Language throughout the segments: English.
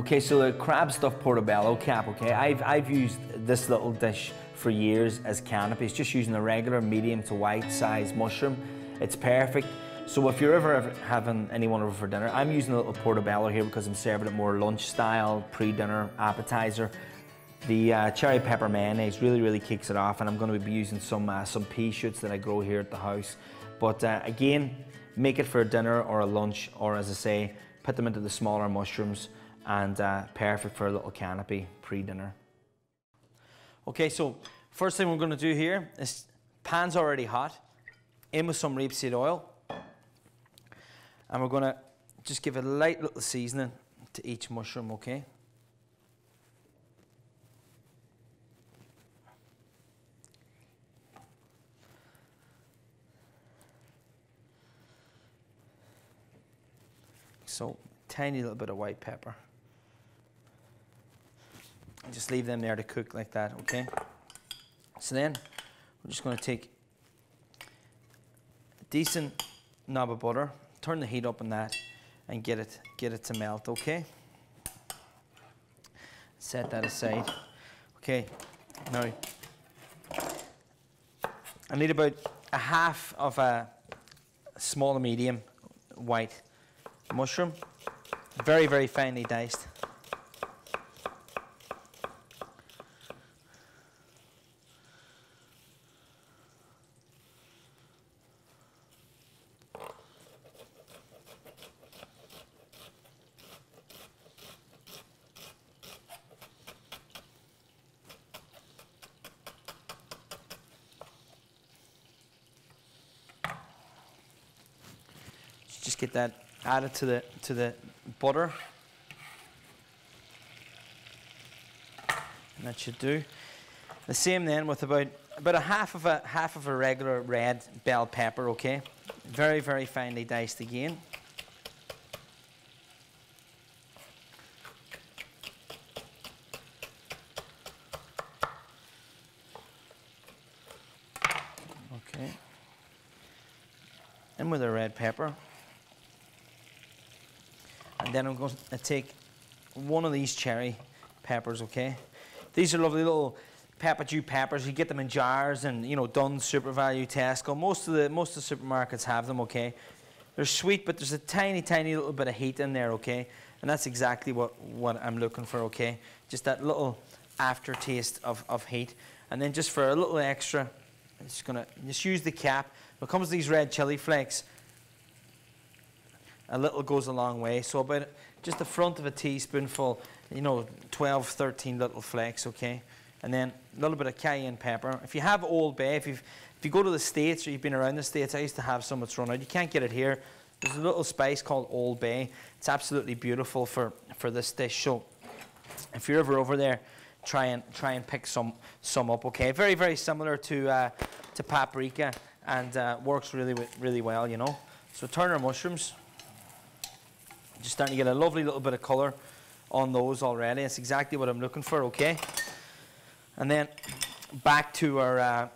Okay, so the crab stuffed portobello cap, okay, I've, I've used this little dish for years as canapés, just using a regular medium to white size mushroom. It's perfect. So if you're ever having anyone over for dinner, I'm using a little portobello here because I'm serving it more lunch style, pre-dinner appetizer. The uh, cherry pepper mayonnaise really, really kicks it off and I'm going to be using some, uh, some pea shoots that I grow here at the house. But uh, again, make it for a dinner or a lunch or as I say, put them into the smaller mushrooms and uh, perfect for a little canapé pre-dinner. Okay, so first thing we're going to do here is pan's already hot, in with some rapeseed oil, and we're going to just give a light little seasoning to each mushroom, okay? So, tiny little bit of white pepper. Just leave them there to cook like that, okay? So then we're just going to take a decent knob of butter, turn the heat up on that, and get it get it to melt, okay? Set that aside. Okay, now I need about a half of a small to medium white mushroom, very, very finely diced. Just get that added to the to the butter. And that should do. The same then with about about a half of a half of a regular red bell pepper, okay? Very, very finely diced again. Okay. And with a red pepper. And then I'm going to take one of these cherry peppers, okay? These are lovely little Peppadew peppers. You get them in jars and, you know, Dunnes, SuperValu, Tesco. Most of the, most of the supermarkets have them, okay? They're sweet, but there's a tiny, tiny little bit of heat in there, okay? And that's exactly what, what I'm looking for, okay? Just that little aftertaste of, of heat. And then just for a little extra, I'm just gonna just use the cap. When it comes to these red chili flakes, a little goes a long way. So about just the front of a teaspoonful, you know, 12, 13 little flakes, okay? And then a little bit of cayenne pepper. If you have Old Bay, if, if you go to the States or you've been around the States, I used to have some that's run out. You can't get it here. There's a little spice called Old Bay. It's absolutely beautiful for, for this dish. So if you're ever over there, try and try and pick some some up. Okay, very very similar to uh, to paprika and uh, works really really well. You know. So turn our mushrooms. Just starting to get a lovely little bit of colour on those already. That's exactly what I'm looking for. Okay. And then back to our uh,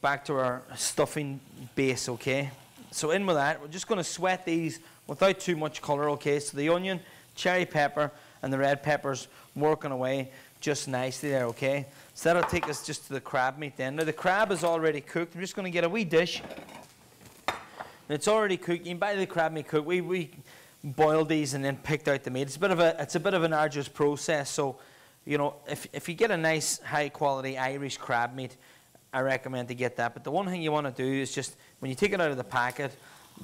back to our stuffing base. Okay. So in with that, we're just going to sweat these without too much colour. Okay. So the onion, cherry pepper, and the red peppers working away just nicely there, okay? So that'll take us just to the crab meat then. Now the crab is already cooked. I'm just going to get a wee dish. And it's already cooked. You can buy the crab meat cooked. We, we boiled these and then picked out the meat. It's a bit of a, it's a bit of an arduous process. So, you know, if, if you get a nice high quality Irish crab meat, I recommend to get that. But the one thing you want to do is just, when you take it out of the packet,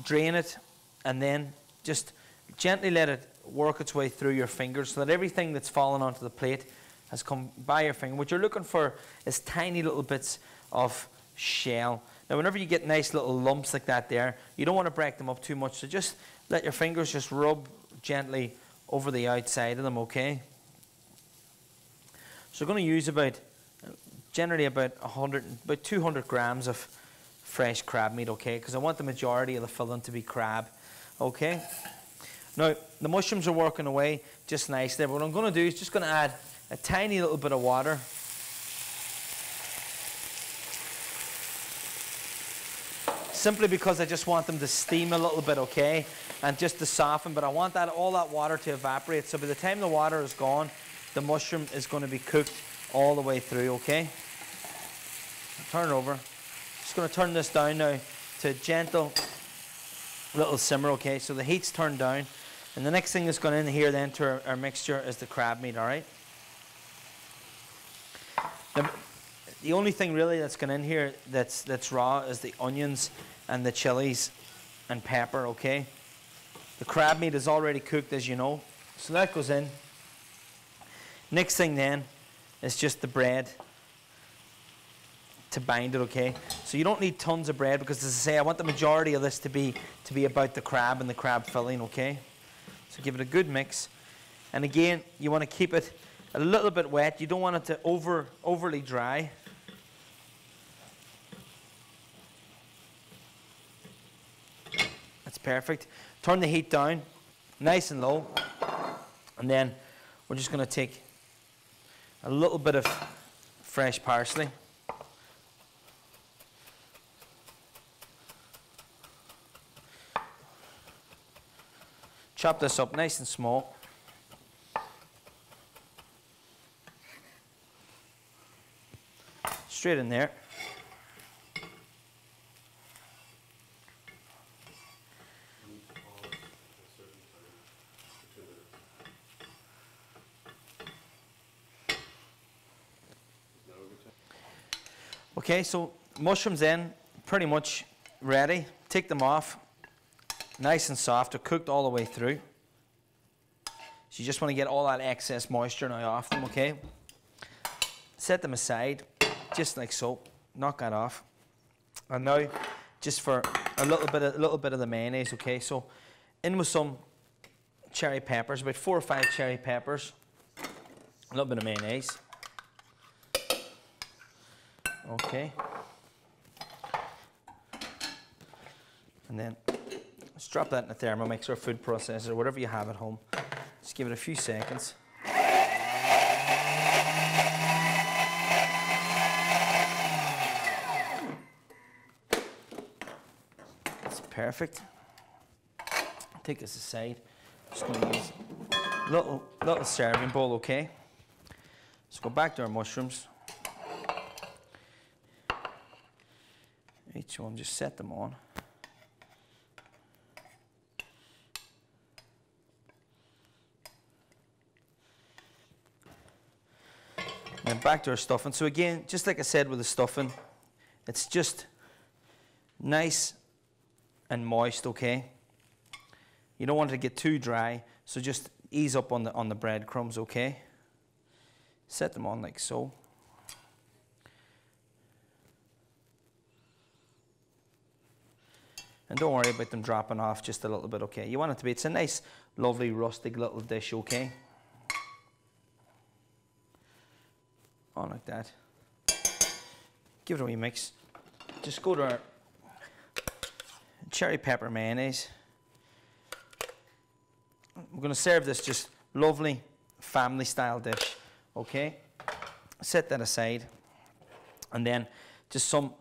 drain it and then just gently let it work its way through your fingers so that everything that's fallen onto the plate has come by your finger. What you're looking for is tiny little bits of shell. Now, whenever you get nice little lumps like that there, you don't want to break them up too much. So just let your fingers just rub gently over the outside of them, okay? So we're going to use about, generally about 100, about 200 grams of fresh crab meat, okay? Because I want the majority of the filling to be crab, okay? Now, the mushrooms are working away just nice there. But what I'm going to do is just going to add a tiny little bit of water. Simply because I just want them to steam a little bit, okay? And just to soften, but I want that all that water to evaporate. So by the time the water is gone, the mushroom is going to be cooked all the way through, okay? Turn over. Just going to turn this down now to a gentle little simmer, okay? So the heat's turned down. And the next thing that's going in here then to our, our mixture is the crab meat, all right? The, the only thing really that's gone in here that's, that's raw is the onions and the chilies and pepper, okay? The crab meat is already cooked, as you know. So that goes in. Next thing then is just the bread to bind it, okay? So you don't need tons of bread because, as I say, I want the majority of this to be, to be about the crab and the crab filling, okay? So give it a good mix. And again, you want to keep it a little bit wet. You don't want it to over, overly dry. Perfect. Turn the heat down, nice and low. And then we're just going to take a little bit of fresh parsley. Chop this up nice and small. Straight in there. Okay, so mushrooms in, pretty much ready. Take them off nice and soft. They're cooked all the way through. So you just want to get all that excess moisture now off them, okay? Set them aside, just like so. Knock that off. And now, just for a little bit of, a little bit of the mayonnaise, okay? So in with some cherry peppers, about four or five cherry peppers. A little bit of mayonnaise. Okay. And then drop that in the Thermomix or a food processor, whatever you have at home. Just give it a few seconds. That's perfect. Take this aside. Just going to use a little, little serving bowl, okay? Let's go back to our mushrooms. Each one, just set them on. And back to our stuffing. So again, just like I said with the stuffing, it's just nice and moist, okay? You don't want it to get too dry, so just ease up on the, on the breadcrumbs, okay? Set them on like so. And don't worry about them dropping off just a little bit, okay? You want it to be, it's a nice, lovely, rustic little dish, okay? Oh, on like that. Give it a wee mix. Just go to our cherry pepper mayonnaise. We're going to serve this just lovely family style dish. Okay? Set that aside. And then just some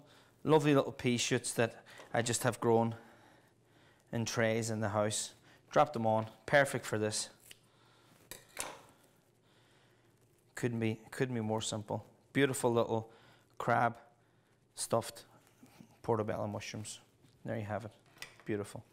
lovely little pea shoots that I just have grown in trays in the house. Drop them on. Perfect for this. Couldn't be, couldn't be more simple. Beautiful little crab stuffed portobello mushrooms. There you have it. Beautiful.